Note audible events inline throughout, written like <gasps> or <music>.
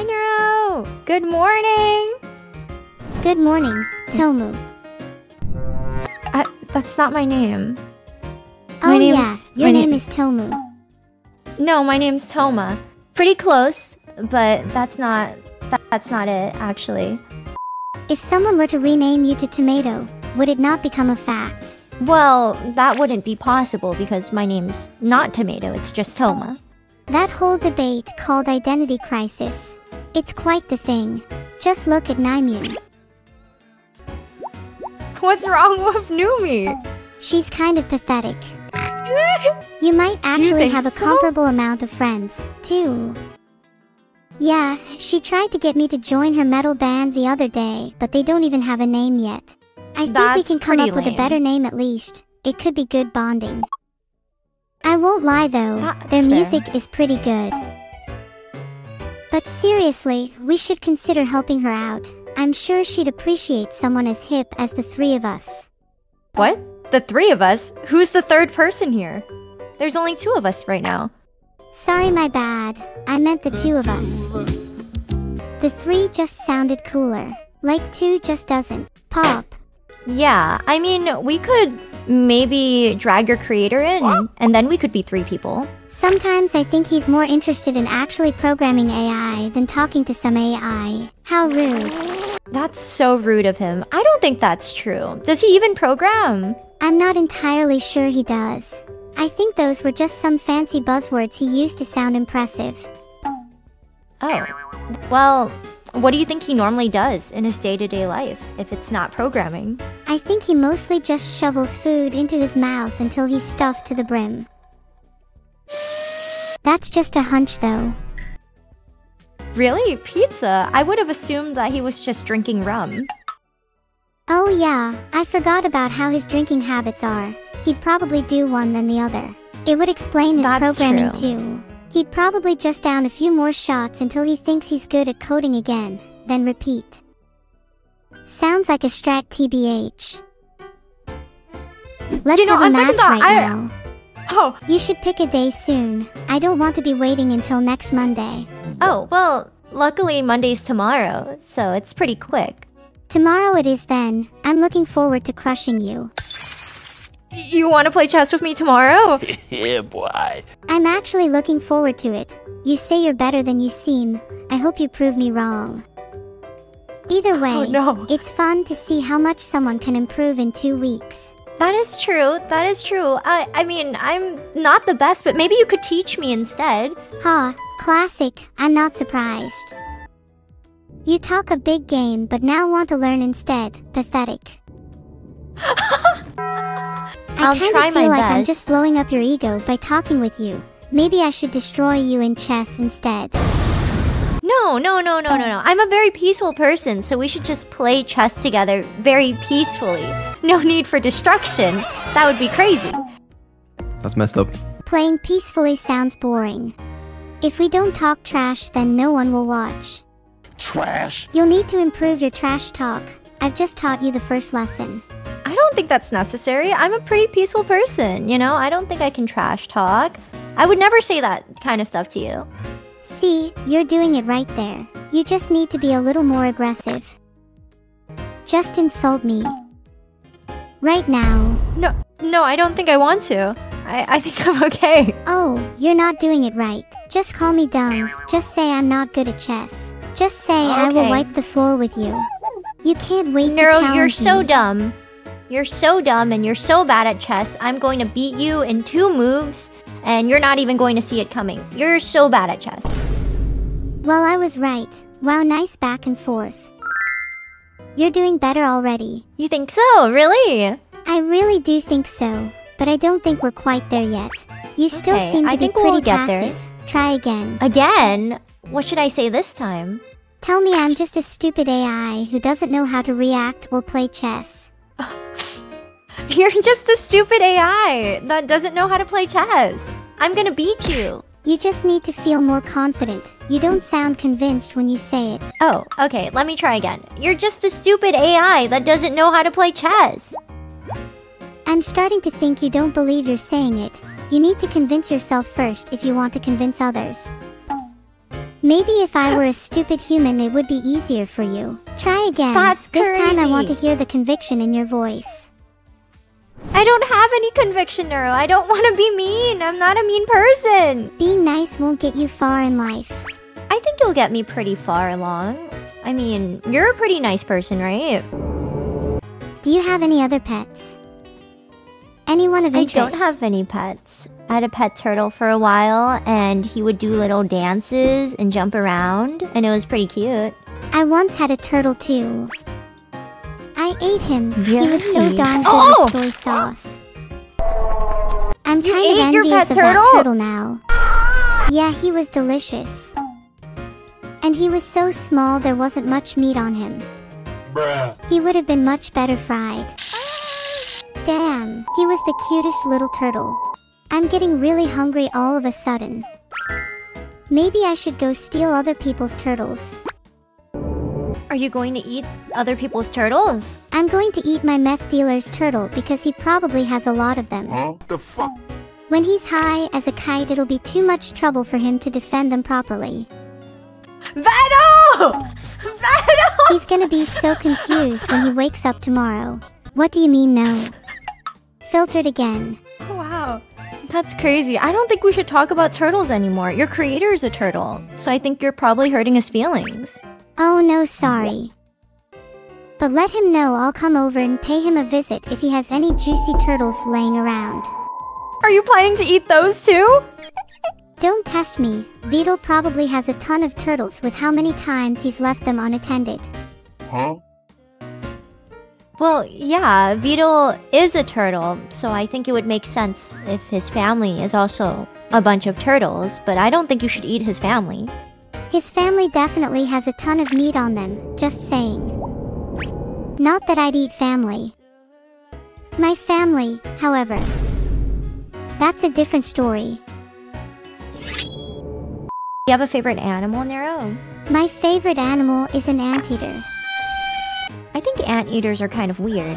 Hi. Good morning. Good morning, Tomu. Uh, that's not my name. Oh My name's- yeah, your name name- is Tomu. No, my name's Toma. Pretty close, but that's not that, that's not it actually. If someone were to rename you to Tomato, would it not become a fact? Well, that wouldn't be possible because my name's not Tomato, it's just Toma. That whole debate called identity crisis. It's quite the thing. Just look at Naimune. What's wrong with Nimu? She's kind of pathetic. <laughs> You might actually think have a so? comparable amount of friends, too. Yeah, she tried to get me to join her metal band the other day, but they don't even have a name yet. I think we can come up with a better name at least. It could be good bonding. I won't lie though, That's their fair. music is pretty good. But seriously, we should consider helping her out. I'm sure she'd appreciate someone as hip as the three of us. What? The three of us? Who's the third person here? There's only two of us right now. Sorry, my bad. I meant the two of us. The three just sounded cooler. Like two just doesn't. Pop. Yeah, I mean, we could maybe drag your creator in, and then we could be three people. Sometimes I think he's more interested in actually programming AI than talking to some AI. How rude. That's so rude of him. I don't think that's true. Does he even program? I'm not entirely sure he does. I think those were just some fancy buzzwords he used to sound impressive. Oh. Well, what do you think he normally does in his day to day life if it's not programming? I think he mostly just shovels food into his mouth until he's stuffed to the brim. That's just a hunch though. Really? Pizza? I would have assumed that he was just drinking rum. Oh yeah, I forgot about how his drinking habits are. He'd probably do one than the other. It would explain his That's programming true. too. He'd probably just down a few more shots until he thinks he's good at coding again, then repeat. Sounds like a strat TBH. Let's You know, have a match right I- now. Oh, You should pick a day soon. I don't want to be waiting until next Monday. oh, well, luckily Monday's tomorrow, so it's pretty quick. Tomorrow it is then. I'm looking forward to crushing you. You want to play chess with me tomorrow? <laughs> yeah, boy. I'm actually looking forward to it. You say you're better than you seem. I hope you prove me wrong. Either <gasps> oh, way, Oh, no. it's fun to see how much someone can improve in two weeks. That is true. That is true. I I mean, I'm not the best, but maybe you could teach me instead. Ha, classic. I'm not surprised. You talk a big game, but now want to learn instead. Pathetic. <laughs> I I'll try feel my like I'm just blowing up your ego by talking with you. Maybe I should destroy you in chess instead. No, no, no, no, no, no. I'm a very peaceful person, so we should just play chess together very peacefully. No need for destruction. That would be crazy. That's messed up. Playing peacefully sounds boring. If we don't talk trash, then no one will watch. Trash. You'll need to improve your trash talk. I've just taught you the first lesson. I don't think that's necessary. I'm a pretty peaceful person, you know? I don't think I can trash talk. I would never say that kind of stuff to you. See, you're doing it right there. You just need to be a little more aggressive. Just insult me. Right now. No, no, I don't think I want to. I, I think <laughs> I'm okay. Oh, you're not doing it right. Just call me dumb. Just say I'm not good at chess. Just say I will wipe the floor with you. You can't wait to Neuro, challenge you're so me. dumb. You're so dumb and you're so bad at chess. I'm going to beat you in two moves, and you're not even going to see it coming. You're so bad at chess. Well, I was right. Wow, nice back and forth. You're doing better already. You think so? Really? I really do think so, but I don't think we're quite there yet. You still Okay, seem to I be think pretty we'll get there. Try again. Again? What should I say this time? Tell me I'm just a stupid AI who doesn't know how to react or play chess. <laughs> You're just a stupid AI that doesn't know how to play chess. I'm gonna beat you. You just need to feel more confident. You don't sound convinced when you say it. Oh, okay, let me try again. You're just a stupid AI that doesn't know how to play chess. I'm starting to think you don't believe you're saying it. You need to convince yourself first if you want to convince others. Maybe if I were a stupid human, it would be easier for you. Try again. That's crazy. This time I want to hear the conviction in your voice. I don't have any conviction, Neuro. I don't want to be mean. I'm not a mean person. Being nice won't get you far in life. I think you'll get me pretty far along. I mean, you're a pretty nice person, right? Do you have any other pets? Anyone of interest? I don't have any pets. I had a pet turtle for a while, and he would do little dances and jump around, and it was pretty cute. I once had a turtle too. I ate him. He was so Yummy. darn good Oh! with soy sauce. I'm You kind ate of envious pet of that turtle? turtle now. Yeah, he was delicious. And he was so small there wasn't much meat on him. Bruh. He would have been much better fried. Damn, he was the cutest little turtle. I'm getting really hungry all of a sudden. Maybe I should go steal other people's turtles. Are you going to eat other people's turtles? I'm going to eat my meth dealer's turtle because he probably has a lot of them. Huh? The fuck? When he's high as a kite, it'll be too much trouble for him to defend them properly. Vedal! Vedal! He's gonna be so confused when he wakes up tomorrow. What do you mean, no? Filtered again. Wow. That's crazy. I don't think we should talk about turtles anymore. Your creator is a turtle, so I think you're probably hurting his feelings. Oh no, sorry. But let him know I'll come over and pay him a visit if he has any juicy turtles laying around. Are you planning to eat those too? Don't test me. Vedal probably has a ton of turtles with how many times he's left them unattended. Huh? Well, yeah, Vedal is a turtle, so I think it would make sense if his family is also a bunch of turtles, but I don't think you should eat his family. His family definitely has a ton of meat on them, just saying. Not that I'd eat family. My family, however. That's a different story. You have a favorite animal, Neuro? My favorite animal is an anteater. I think anteaters are kind of weird.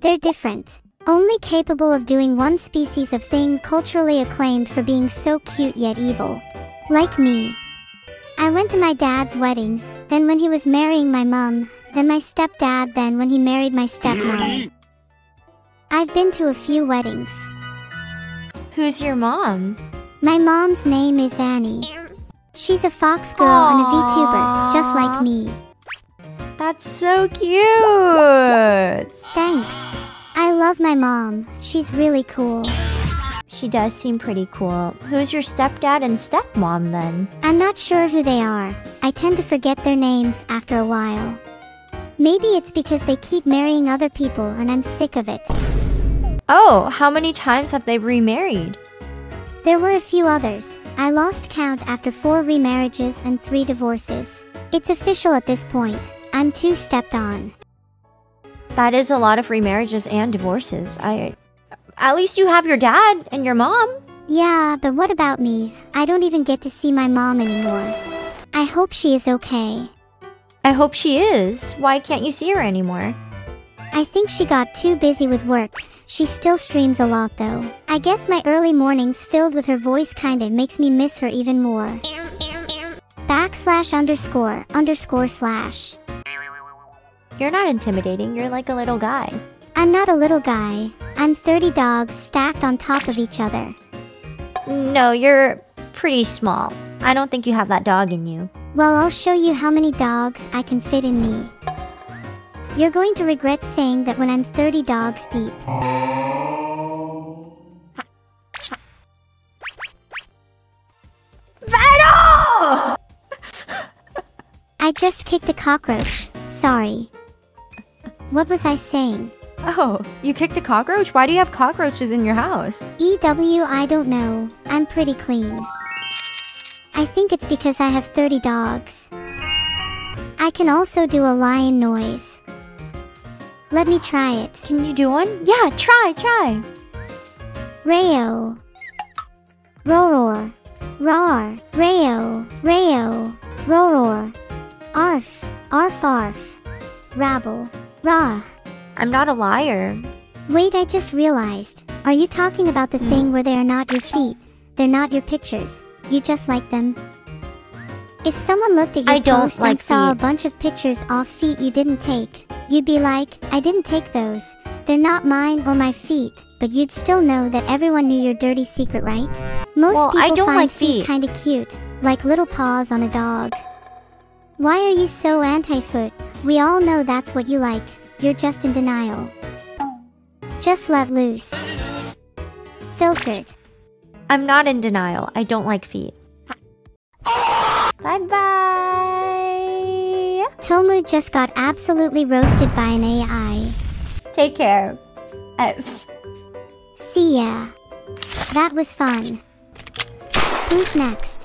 They're different. Only capable of doing one species of thing culturally acclaimed for being so cute yet evil. Like me. I went to my dad's wedding, then when he was marrying my mom, then my stepdad, then when he married my stepmom. I've been to a few weddings. Who's your mom? My mom's name is Annie. She's a fox girl and a VTuber, just like me. That's so cute. Thanks. I love my mom. She's really cool. She does seem pretty cool. Who's your stepdad and stepmom then? I'm not sure who they are. I tend to forget their names after a while. Maybe it's because they keep marrying other people and I'm sick of it. Oh, how many times have they remarried? There were a few others. I lost count after four remarriages and three divorces. It's official at this point. I'm two stepped on. That is a lot of remarriages and divorces. I at least you have your dad and your mom. Yeah, but what about me? I don't even get to see my mom anymore. I hope she is okay. I hope she is. Why can't you see her anymore? I think she got too busy with work. She still streams a lot though. I guess my early mornings filled with her voice kinda makes me miss her even more. Backslash underscore underscore slash. You're not intimidating. You're like a little guy. I'm not a little guy. I'm 30 dogs stacked on top of each other. No, you're pretty small. I don't think you have that dog in you. Well, I'll show you how many dogs I can fit in me. You're going to regret saying that when I'm 30 dogs deep. Vedal! <laughs> I just kicked a cockroach. Sorry. What was I saying? Oh, you kicked a cockroach? Why do you have cockroaches in your house? EW, I don't know. I'm pretty clean. I think it's because I have 30 dogs. I can also do a lion noise. Let me try it. Can you do one? Yeah, try, try. Rayo. Roar. Roar. Rayo. Rayo. Roar. Arf. Arf arf. Rabble. Rah. I'm not a liar. Wait, I just realized. Are you talking about the thing where they are not your feet? They're not your pictures. You just like them? If someone looked at your I don't post like and saw a bunch of pictures off feet you didn't take, you'd be like, I didn't take those. They're not mine or my feet, but you'd still know that everyone knew your dirty secret, right? Most Well, I people don't find like feet feet. kinda cute, like little paws on a dog. Why are you so anti-foot? We all know that's what you like. You're just in denial. Just let loose. Filtered. I'm not in denial. I don't like feet. Bye bye. Tomu just got absolutely roasted by an AI. Take care. Uh, See ya. That was fun. Who's next?